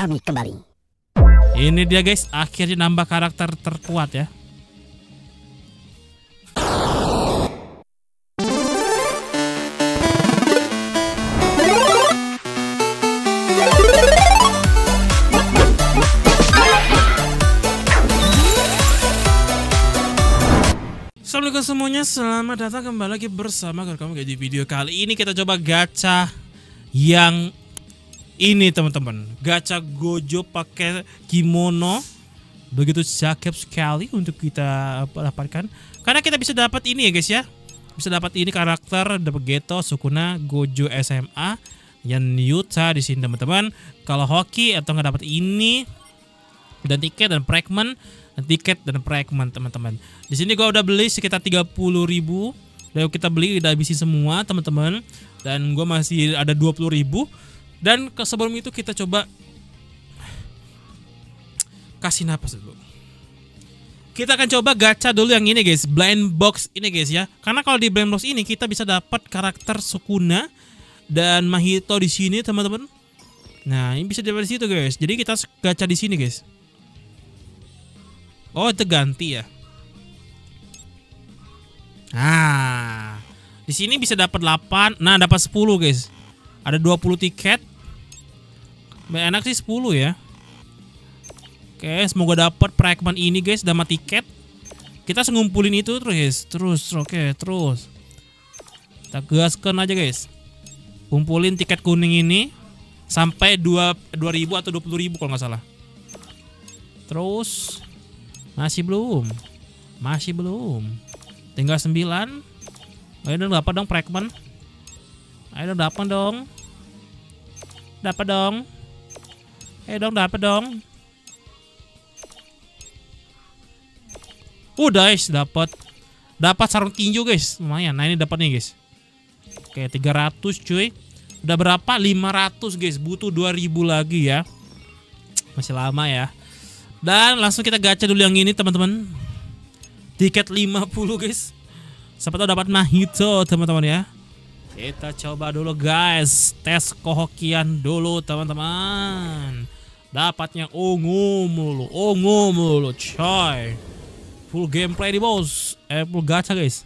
kami kembali. Ini dia guys, akhirnya nambah karakter terkuat ya. Assalamualaikum semuanya, selamat datang kembali lagi bersama kamu di video kali ini kita coba gacha yang ini teman-teman. Gacha gojo pakai kimono. Begitu cakep sekali untuk kita dapatkan. Karena kita bisa dapat ini ya guys ya. Bisa dapat ini karakter dapat Geto Sukuna Gojo SMA yang Yuta di sini teman-teman. Kalau hoki atau nggak dapat ini dan tiket dan fragment tiket dan fragment teman-teman. Di sini gua udah beli sekitar 30.000 ribu. Udah kita beli udah habisin semua teman-teman. Dan gue masih ada 20.000 dan ke sebelum itu kita coba kasih napas dulu. Kita akan coba gacha dulu yang ini guys, blind box ini guys ya. Karena kalau di blind box ini kita bisa dapat karakter Sukuna dan Mahito di sini teman-teman. Nah, ini bisa dapat di situ guys. Jadi kita gacha di sini guys. Oh, itu ganti ya. Nah, di sini bisa dapat 8. Nah, dapat 10 guys. Ada 20 tiket enak sih 10 ya. Oke, semoga dapat fragment ini guys, sama tiket. Kita ngumpulin itu terus guys. Terus, oke, terus. Kita gaskan aja guys. Kumpulin tiket kuning ini sampai 2 2000 atau 20000 kalau nggak salah. Terus masih belum. Masih belum. Tinggal 9. Ayo dong dapat dong fragment. Ayo dong dapat dong. Dapat dong. Eh dong dapat dong. Udah guys dapat dapat sarung tinju guys lumayan. Nah ini dapat nih guys. Oke 300 cuy. Udah berapa? 500 guys. Butuh 2000 lagi ya. Masih lama ya. Dan langsung kita gacha dulu yang ini teman-teman. Tiket 50 guys. Siapa tahu dapat Mahito teman-teman ya. Kita coba dulu guys, tes kehokian dulu teman-teman. Dapatnya ungu mulu, ungu mulu, coy. Full gameplay di bos, eh full gacha guys.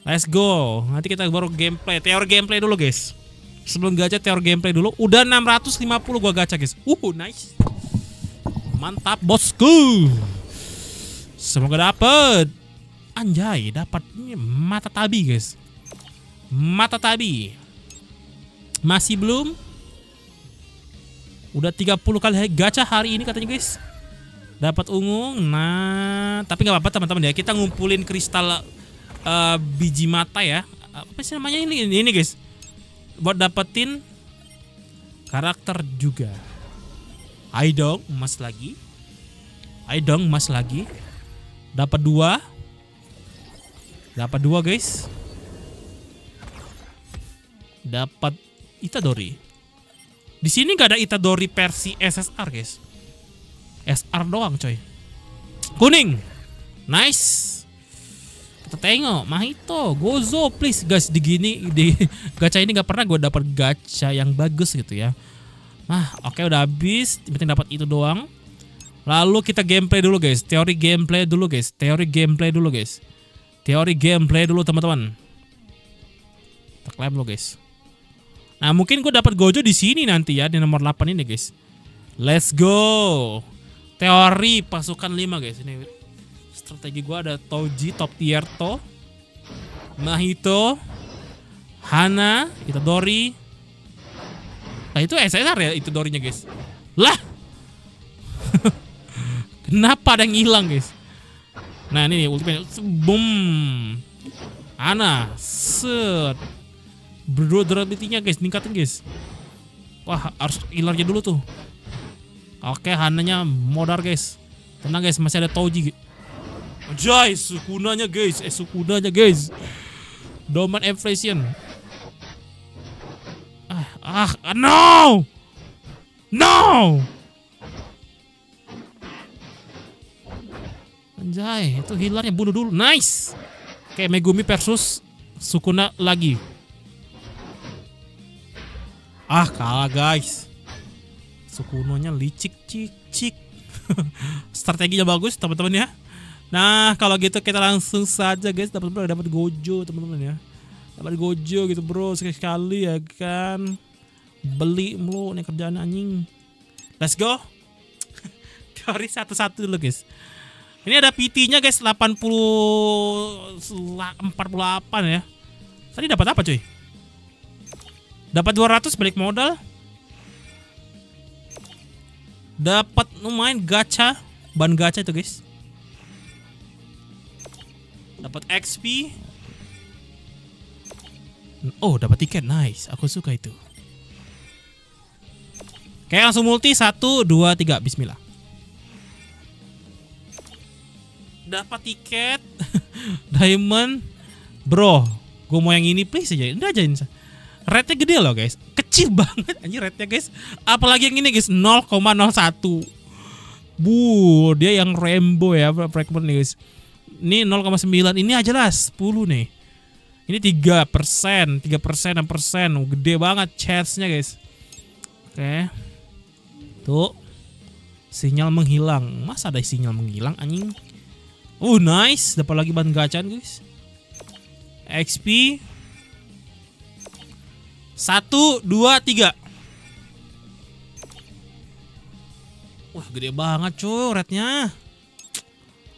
Let's go. Nanti kita baru gameplay, teori gameplay dulu guys. Sebelum gacha teori gameplay dulu. Udah 650 gua gacha guys. Uh, nice. Mantap bosku. Semoga dapet. Anjay, dapat mata tabi guys mata tabi masih belum udah 30 kali gacha hari ini katanya guys. Dapat ungu. Nah tapi nggak apa-apa teman-teman ya. Kita ngumpulin kristal uh, biji mata ya. Apa sih namanya ini ini guys. Buat dapetin karakter juga. Ayo dong emas lagi. Ayo dong emas lagi. Dapat dua. Dapat dua guys. Dapat Itadori. Di sini nggak ada Itadori versi SSR, guys. SR doang, coy. Kuning. Nice. Kita tengok Mahito, Gozo, please guys di gini di gacha ini nggak pernah gue dapat gacha yang bagus gitu ya. Nah, oke okay, udah habis, penting dapat itu doang. Lalu kita gameplay dulu guys, teori gameplay dulu guys, teori gameplay dulu guys. Teori gameplay dulu teman-teman. Kita klaim lo guys. Nah mungkin gue dapat Gojo di sini nanti ya di nomor 8 ini guys. Let's go. Teori pasukan 5 guys. Ini strategi gue ada Toji top tier to, Mahito, Hana, Itadori. Nah itu SSR ya itu Dorinya guys. Lah. Kenapa ada yang hilang guys? Nah ini nih ultimate. Boom. Hana. Set durability-nya guys, ningkatin guys. Wah, harus healernya dulu tuh. Oke, Hananya modar guys. Tenang guys, masih ada Toji. Jai, sukunanya guys. Eh, sukunanya guys. Doman inflation. Ah, ah, no! No! Anjay, itu healernya bunuh dulu. Nice. Oke, Megumi versus Sukuna lagi. Ah kalah guys Sukunonya licik cik. Strateginya bagus teman-teman ya. Nah, kalau gitu kita langsung saja guys dapat dapat gojo teman-teman ya. Dapat gojo gitu bro sekali-sekali ya kan. Beli mulu nih kerjaan anjing. Let's go. Teori satu-satu dulu guys. Ini ada PT-nya guys 80 48 ya. Tadi dapat apa cuy? Dapat 200 balik modal. Dapat lumayan gacha, ban gacha itu guys. Dapat XP. Oh, dapat tiket. Nice. Aku suka itu. Oke, langsung multi 1 2 3 bismillah. Dapat tiket diamond. Bro, gue mau yang ini please aja. Udah aja ini. Rate-nya gede loh guys. Kecil banget anjir rate-nya guys. Apalagi yang ini guys 0,01. Bu, dia yang rainbow ya fragment nih guys. Ini 0,9. Ini aja lah 10 nih. Ini 3 persen, 3 persen, 6 persen. Gede banget chance-nya guys. Oke. Tuh. Sinyal menghilang. Masa ada sinyal menghilang anjing? Uh, nice. Dapat lagi ban gacaan guys. XP satu, dua, tiga. Wah, gede banget cuy rate-nya.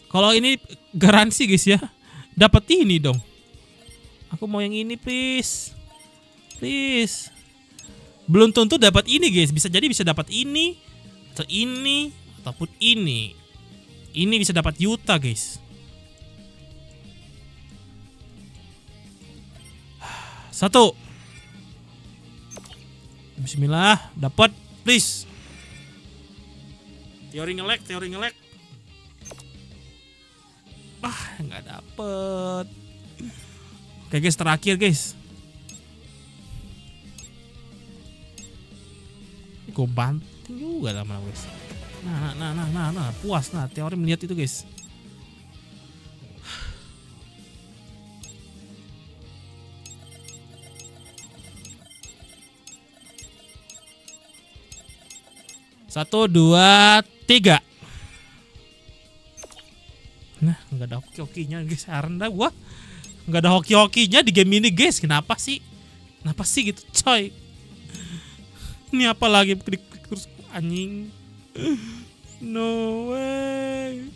Kalau ini garansi guys ya. Dapat ini dong. Aku mau yang ini please. Please. Belum tentu dapat ini guys. Bisa jadi bisa dapat ini atau ini ataupun ini. Ini bisa dapat Yuta guys. Satu. Bismillah, dapat, please. Teori ngelek, teori ngelek. Ah, nggak dapet. Oke guys, terakhir guys. Gue banting juga lama guys. Nah, nah, nah, nah, nah, puas nah teori melihat itu guys. Satu, dua, tiga. Nah, nggak ada hoki-hokinya guys. Heran dah gua. Nggak ada hoki-hokinya di game ini guys. Kenapa sih? Kenapa sih gitu coy? Ini apa lagi terus anjing. No way.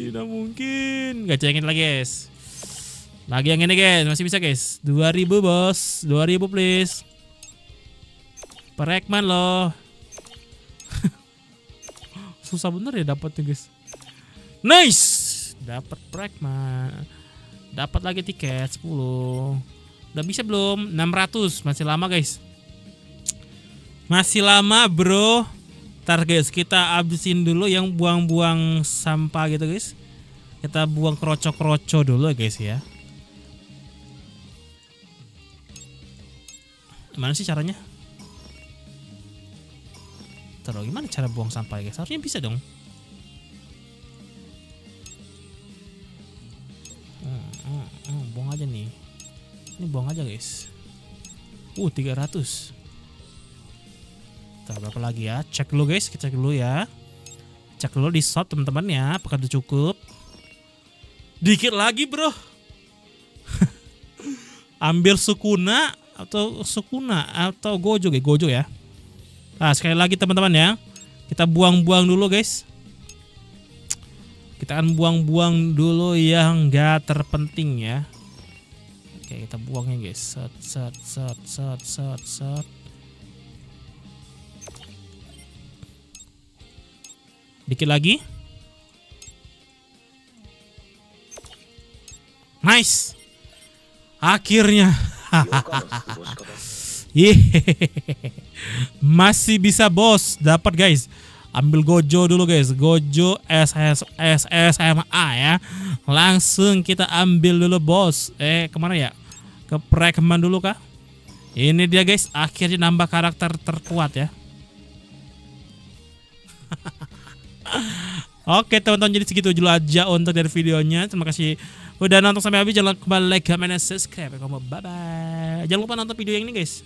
Tidak mungkin. Gak cengin lagi guys. Lagi yang ini guys. Masih bisa guys. 2000 bos. 2000 please. Perekman loh susah bener ya dapatnya guys. Nice, dapat pragma, dapat lagi tiket 10. Udah bisa belum? 600 masih lama guys. Masih lama bro. Ntar guys kita abisin dulu yang buang-buang sampah gitu guys. Kita buang kroco-kroco dulu guys ya. Gimana sih caranya? Gimana cara buang sampah guys? Harusnya bisa dong. Hmm, hmm, hmm, buang aja nih. Ini buang aja guys. Uh 300. Kita berapa lagi ya? Cek dulu guys, kita cek dulu ya. Cek dulu di shop teman-teman ya, apakah udah cukup? Dikit lagi bro. Ambil sukuna atau sukuna atau gojo gojo ya. Nah, sekali lagi teman-teman ya. Kita buang-buang dulu guys. Kita akan buang-buang dulu yang gak terpenting ya. Oke, kita buangnya guys. Set, set, set, set, set, set. Dikit lagi. Nice. Akhirnya. Masih bisa bos, dapat guys. Ambil Gojo dulu guys, Gojo SS SSMA ya. Langsung kita ambil dulu bos. Eh ke mana ya? Ke Prekman dulu kah? Ini dia guys, akhirnya nambah karakter terkuat ya. Oke teman-teman jadi segitu dulu aja untuk dari videonya. Terima kasih udah nonton sampai habis. Jangan lupa like, comment, dan subscribe. Bye bye. Jangan lupa nonton video yang ini guys.